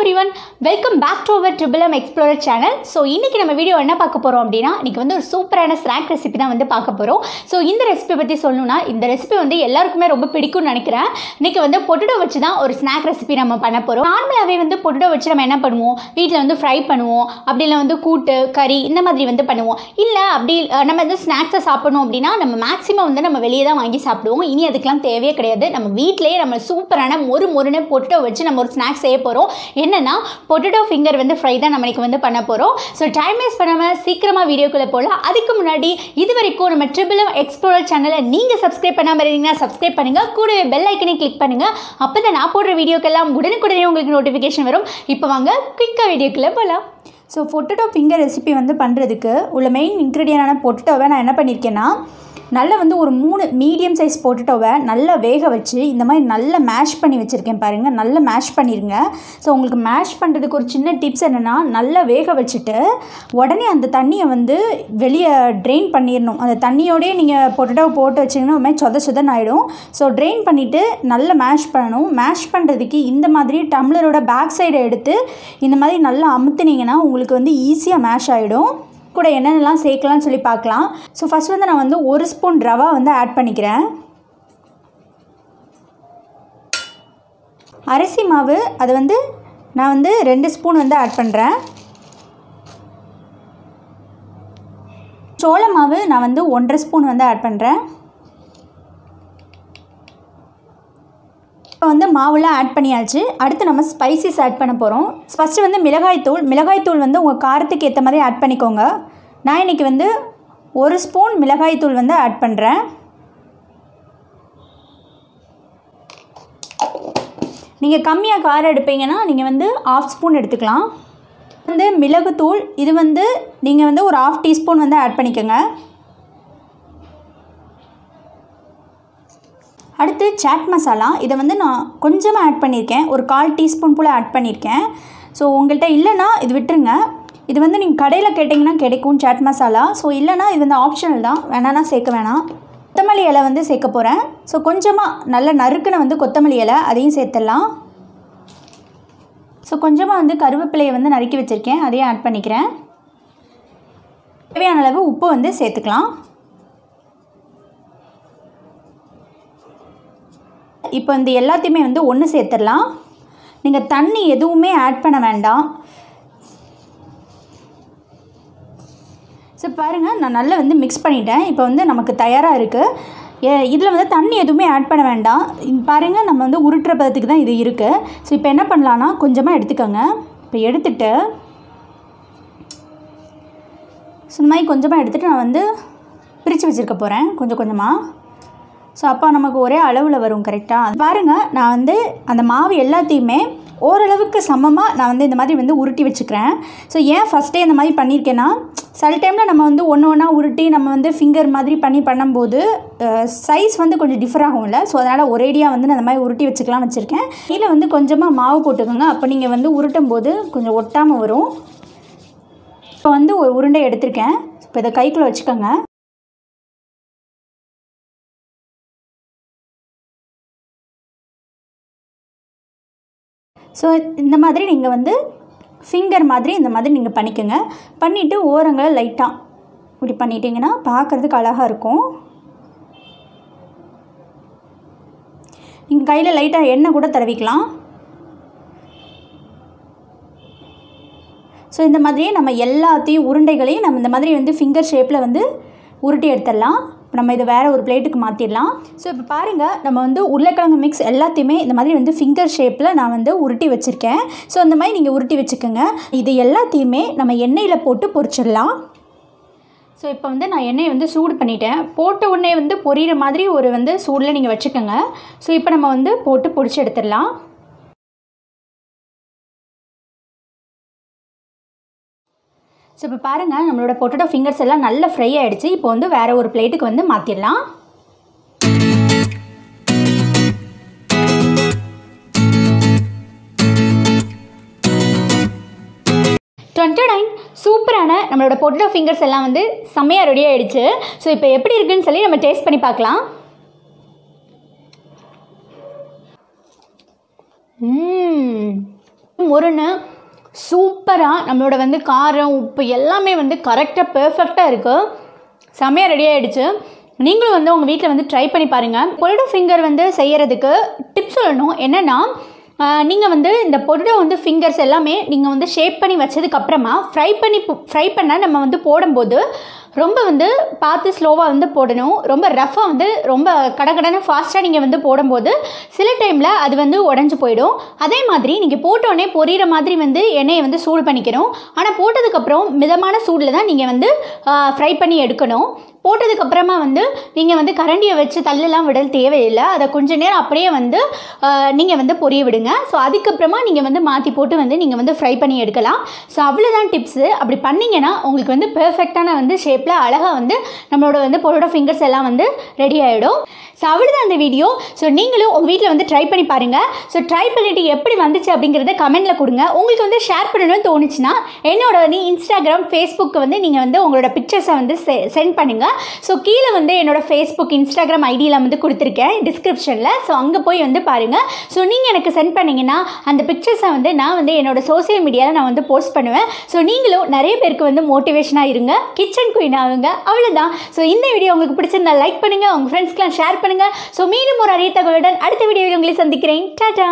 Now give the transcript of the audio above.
everyone. Welcome back to our triple M explorer channel so இன்றைக்கி நம்ம video என்ன பார்க்க போகிறோம் அப்படின்னா இன்றைக்கி வந்து ஒரு சூப்பரான ஸ்நாக் ரெசிபி தான் வந்து பார்க்க போகிறோம் ஸோ இந்த ரெசிபி பற்றி சொல்லணும்னா இந்த ரெசிபி வந்து எல்லாருக்குமே ரொம்ப பிடிக்கும்னு நினைக்கிறேன். இன்றைக்கி வந்து பொட்டேட்டோ வச்சு தான் ஒரு ஸ்நாக் ரெசிபி நம்ம பண்ண போகிறோம் நார்மலாகவே வந்து பொட்டேட்டோ வச்சு நம்ம என்ன பண்ணுவோம்? வீட்டில் வந்து ஃப்ரை பண்ணுவோம். அப்படி வந்து கூட்டு கறி இந்த மாதிரி வந்து பண்ணுவோம். இல்லை அப்படி நம்ம வந்து ஸ்நாக்ஸை சாப்பிடணும் அப்படின்னா நம்ம மேக்ஸிமம் வந்து நம்ம வெளியே தான் வாங்கி சாப்பிடுவோம். இனி அதுக்கெலாம் தேவையே கிடையாது. நம்ம வீட்டிலேயே நம்ம சூப்பரான மொறு மொறுனே பொட்டேட்டோ வச்சு நம்ம ஒரு ஸ்நாக்ஸ் செய்ய போகிறோம் என்னென்னா பொட்டேட்டோ ஃபிங்கர் வந்து ஃப்ரை தான் நம்ம வந்து பண்ண போகிறோம் ஸோ டைம் வேஸ்ட் பண்ணாமல் சீக்கிரமாக வீடியோக்குள்ளே போகலாம் அதுக்கு முன்னாடி இது வரைக்கும் நம்ம ட்ரிபிள் எக்ஸ்ப்ளோரர் சேனலை நீங்கள் சப்ஸ்கிரைப் பண்ணாமல் இருந்தீங்கன்னா சப்ஸ்கிரைப் பண்ணுங்கள் கூடவே பெல் ஐக்கனை கிளிக் பண்ணுங்கள் அப்போ தான் நான் போடுற வீடியோக்கெல்லாம் உடனுக்குடனே உங்களுக்கு நோட்டிஃபிகேஷன் வரும். இப்போ வாங்க குயிக்காக வீடியோக்குள்ளே போகலாம் ஸோ பொட்டேட்டோ ஃபிங்கர் ரெசிபி வந்து பண்ணுறதுக்கு உள்ள மெயின் இன்க்ரீடியண்டான பொட்டேட்டோவை நான் என்ன பண்ணியிருக்கேன்னா நல்லா வந்து ஒரு மூணு மீடியம் சைஸ் பொட்டேட்டோவை நல்லா வேக வச்சு இந்த மாதிரி நல்லா மேஷ் பண்ணி வச்சுருக்கேன் பாருங்கள் நல்லா மேஷ் பண்ணிடுங்க ஸோ உங்களுக்கு மேஷ் பண்ணுறதுக்கு ஒரு சின்ன டிப்ஸ் என்னென்னா நல்லா வேக வச்சுட்டு உடனே அந்த தண்ணியை வந்து வெளியே ட்ரெயின் பண்ணிடணும் அந்த தண்ணியோடே நீங்கள் பொட்டேட்டோ போட்டு வச்சிங்கன்னா ஒரு மாதிரி சொத சொதன் ஆகிடும் ஸோ ட்ரெயின் பண்ணிவிட்டு நல்லா மேஷ் பண்ணணும். மேஷ் பண்ணுறதுக்கு இந்த மாதிரி டம்ளரோட பேக் சைடை எடுத்து இந்த மாதிரி நல்லா அமுத்துனீங்கன்னா உங்களுக்கு வந்து ஈஸியாக மேஷ் ஆகிடும் கூட என்னென்னலாம் சேர்க்கலாம்னு சொல்லி பார்க்கலாம். ஸோ ஃபஸ்ட் வந்து நான் வந்து ஒரு ஸ்பூன் ரவா வந்து ஆட் பண்ணிக்கிறேன். அரிசி மாவு அது வந்து நான் வந்து ரெண்டு ஸ்பூன் வந்து ஆட் பண்ணுறேன் சோள மாவு நான் வந்து ஒன்றரை ஸ்பூன் வந்து ஆட் பண்ணுறேன் இப்போ வந்து மாவுலாம் ஆட் பண்ணியாச்சு. அடுத்து நம்ம ஸ்பைசஸ் ஆட் பண்ண போகிறோம் ஃபஸ்ட்டு வந்து மிளகாய்த்தூள் மிளகாய்த்தூள் வந்து உங்கள் காரத்துக்கு ஏற்ற மாதிரி ஆட் பண்ணிக்கோங்க. நான் இன்றைக்கி வந்து ஒரு ஸ்பூன் மிளகாய்த்தூள் வந்து ஆட் பண்ணுறேன் நீங்கள் கம்மியாக காரம் எடுப்பீங்கன்னா நீங்கள் வந்து ஆஃப் ஸ்பூன் எடுத்துக்கலாம். வந்து மிளகுத்தூள். இது வந்து நீங்கள் வந்து ஒரு ஆஃப் டீஸ்பூன் வந்து ஆட் பண்ணிக்கோங்க. அடுத்து சாட் மசாலா இதை வந்து நான் கொஞ்சமாக ஆட் பண்ணியிருக்கேன். ஒரு கால் டீஸ்பூன் போல் ஆட் பண்ணியிருக்கேன். ஸோ உங்கள்கிட்ட இல்லைன்னா இது விட்டுருங்க. இது வந்து நீங்கள் கடையில் கேட்டிங்கன்னா கிடைக்கும் சாட் மசாலா ஸோ இல்லைன்னா இது வந்து ஆப்ஷனல் தான். வேணான்னா சேர்க்க வேணாம். கொத்தமல்லி இலை வந்து சேர்க்க போகிறேன் ஸோ கொஞ்சமாக நல்ல நறுக்குன வந்து கொத்தமல்லி இலை அதையும் சேர்த்துடலாம். ஸோ கொஞ்சமாக வந்து கருவேப்பிலையை வந்து நறுக்கி வச்சுருக்கேன். அதையும் ஆட் பண்ணிக்கிறேன். தேவையான அளவு உப்பு வந்து சேர்த்துக்கலாம். இப்போ இந்த எல்லாத்தையுமே வந்து ஒன்று சேர்த்துடலாம். நீங்கள் தண்ணி எதுவுமே ஆட் பண்ண வேண்டாம். ஸோ பாருங்கள் நான் நல்லா வந்து மிக்ஸ் பண்ணிட்டேன். இப்போ வந்து நமக்கு தயாராக இருக்குது இதில் வந்து தண்ணி எதுவுமே ஆட் பண்ண வேண்டாம். பாருங்கள் நம்ம வந்து உருட்டுற பதத்துக்கு தான் இது இருக்குது ஸோ இப்போ என்ன பண்ணலான்னா கொஞ்சமாக எடுத்துக்கோங்க. இப்போ எடுத்துட்டு ஸோ இந்த மாதிரி கொஞ்சமாக எடுத்துகிட்டு நான் வந்து பிரித்து வச்சுருக்க போகிறேன் கொஞ்சம் கொஞ்சமாக ஸோ அப்போ நமக்கு ஒரே அளவில் வரும் கரெக்டாக பாருங்கள் நான் வந்து அந்த மாவு எல்லாத்தையுமே ஓரளவுக்கு சமமாக நான் வந்து இந்த மாதிரி வந்து உருட்டி வச்சுக்கிறேன். ஸோ ஏன் ஃபஸ்ட்டே இந்த மாதிரி பண்ணியிருக்கேன்னா சில டைமில் நம்ம வந்து ஒன்று ஒன்றா உருட்டி நம்ம வந்து ஃபிங்கர் மாதிரி பண்ணி பண்ணும்போது சைஸ் வந்து கொஞ்சம் டிஃபர் ஆகும்ல? ஸோ அதனால் ஒரேடியாக வந்து நான் அந்த மாதிரி உருட்டி வச்சுக்கலாம் வச்சுருக்கேன். கீழே வந்து கொஞ்சமாக மாவு போட்டுக்கோங்க. அப்போ நீங்கள் வந்து உருட்டும் போது கொஞ்சம் ஒட்டாமல் வரும். இப்போ வந்து ஒரு உருண்டை எடுத்திருக்கேன். இப்போ இதை கைக்குள்ளே வச்சுக்கோங்க. ஸோ இந்த மாதிரி நீங்கள் வந்து ஃபிங்கர் மாதிரி இந்த மாதிரி நீங்கள் பண்ணிக்கோங்க. பண்ணிவிட்டு ஓரங்களை லைட்டாக இப்படி பண்ணிட்டீங்கன்னா பார்க்குறதுக்கு அழகாக இருக்கும். நீங்கள் கையில் லைட்டாக எண்ணெய் கூட தடவிக்கலாம். ஸோ இந்த மாதிரியே நம்ம எல்லாத்தையும் உருண்டைகளையும் நம்ம இந்த மாதிரி வந்து ஃபிங்கர் ஷேப்பில் வந்து உருட்டி எடுத்துடலாம். நம்ம இதை வேறு ஒரு பிளேட்டுக்கு மாற்றிடலாம் ஸோ இப்போ பாருங்கள் நம்ம வந்து உருளைக்கிழங்கு மிக்ஸ் எல்லாத்தையுமே இந்த மாதிரி வந்து ஃபிங்கர் ஷேப்பில் நான் வந்து உருட்டி வச்சுருக்கேன். ஸோ அந்த மாதிரி நீங்கள் உருட்டி வச்சுக்கோங்க. இது எல்லாத்தையுமே நம்ம எண்ணெயில் போட்டு பொரிச்சிடலாம். ஸோ இப்போ வந்து நான் எண்ணெயை வந்து சூடு பண்ணிட்டேன். போட்ட உடனே வந்து பொரியிற மாதிரி ஒரு வந்து சூடில் நீங்கள் வச்சுக்கோங்க. ஸோ இப்போ நம்ம வந்து போட்டு பொரிச்சு எடுத்துடலாம். ஸோ இப்போ பாருங்கள் நம்மளோட பொட்டேட்டோ ஃபிங்கர்ஸ் எல்லாம் நல்லா ஃப்ரை ஆகிடுச்சு இப்போ வந்து வேறு ஒரு பிளேட்டுக்கு வந்து மாற்றிடலாம் டுவெண்ட்டி நைன் சூப்பரான நம்மளோட பொட்டேட்டோ ஃபிங்கர்ஸ் எல்லாம் வந்து செம்மையாக ரெடி ஆகிடுச்சு ஸோ இப்போ எப்படி இருக்குன்னு சொல்லி நம்ம டேஸ்ட் பண்ணி பார்க்கலாம். முருன்னு சூப்பராக நம்மளோட வந்து காரம் உப்பு எல்லாமே வந்து கரெக்டாக பெர்ஃபெக்டாக இருக்குது செமையாக ரெடி ஆகிடுச்சு நீங்களும் வந்து உங்கள் வீட்டில் வந்து ட்ரை பண்ணி பாருங்கள் பொட்டோ ஃபிங்கர் வந்து செய்கிறதுக்கு டிப்ஸ் சொல்லணும். என்னென்னா நீங்கள் வந்து இந்த பொடிடோ வந்து ஃபிங்கர்ஸ் எல்லாமே நீங்கள் வந்து ஷேப் பண்ணி வச்சதுக்கப்புறமா ஃப்ரை பண்ணி ஃப்ரை பண்ணால் நம்ம வந்து போடும்போது ரொம்ப வந்து பார்த்து ஸ்லோவாக வந்து போடணும். ரொம்ப ரஃபாக வந்து ரொம்ப கடகடன ஃபாஸ்ட்டாக நீங்கள் வந்து போடும்போது சில டைமில் அது வந்து உடஞ்சி போயிடும். அதே மாதிரி நீங்கள் போட்டோடனே பொரியிற மாதிரி வந்து எண்ணெயை வந்து சூடு பண்ணிக்கணும். ஆனால் போட்டதுக்கப்புறம் மிதமான சூடில் தான் நீங்கள் வந்து ஃப்ரை பண்ணி எடுக்கணும். போட்டதுக்கப்புறமா வந்து நீங்கள் வந்து கரண்டியை வச்சு தள்ளெல்லாம் விடல் தேவையில்லை. அதை கொஞ்ச நேரம் அப்படியே வந்து நீங்கள் வந்து பொரிய விடுங்க. ஸோ அதுக்கப்புறமா நீங்கள் வந்து மாற்றி போட்டு வந்து நீங்கள் வந்து ஃப்ரை பண்ணி எடுக்கலாம். ஸோ அவ்வளோதான் டிப்ஸு அப்படி பண்ணிங்கன்னா உங்களுக்கு வந்து பெர்ஃபெக்டான வந்து ஷேப் ஷேப்பில் அழகாக வந்து நம்மளோட வந்து பொருளோட ஃபிங்கர்ஸ் எல்லாம் வந்து ரெடி ஆகிடும் ஸோ அவ்வளோதான் அந்த வீடியோ ஸோ நீங்களும் உங்கள் வீட்டில் வந்து ட்ரை பண்ணி பாருங்கள் ஸோ ட்ரை பண்ணிவிட்டு எப்படி வந்துச்சு அப்படிங்கிறத கமெண்ட்டில் கொடுங்க. உங்களுக்கு வந்து ஷேர் பண்ணணும்னு தோணுச்சுன்னா என்னோட வந்து இன்ஸ்டாகிராம் ஃபேஸ்புக்கு வந்து நீங்கள் வந்து உங்களோட பிக்சர்ஸை வந்து சென்ட் பண்ணுங்கள் ஸோ கீழே வந்து என்னோட ஃபேஸ்புக் இன்ஸ்டாகிராம் ஐடியில் வந்து கொடுத்துருக்கேன் டிஸ்கிரிப்ஷனில் ஸோ அங்கே போய் வந்து பாருங்கள் ஸோ நீங்கள் எனக்கு சென்ட் பண்ணிங்கன்னா அந்த பிக்சர்ஸை வந்து நான் வந்து என்னோட சோசியல் மீடியாவில் நான் வந்து போஸ்ட் பண்ணுவேன். ஸோ நீங்களும் நிறைய பேருக்கு வந்து மோட்டிவேஷனாக இருங்க. கிச்சன் குயின் ஆகுங்க அவ்வளோதான் ஸோ இந்த வீடியோ உங்களுக்கு பிடிச்சிருந்தா லைக் பண்ணுங்கள் உங்கள் ஃப்ரெண்ட்ஸ்க்கெலாம் ஷேர் பண்ணுங்கள் ஸோ மீண்டும் ஒரு அரிய தகவலுடன் அடுத்த வீடியோவில் உங்களை சந்திக்கிறேன். டாட்டா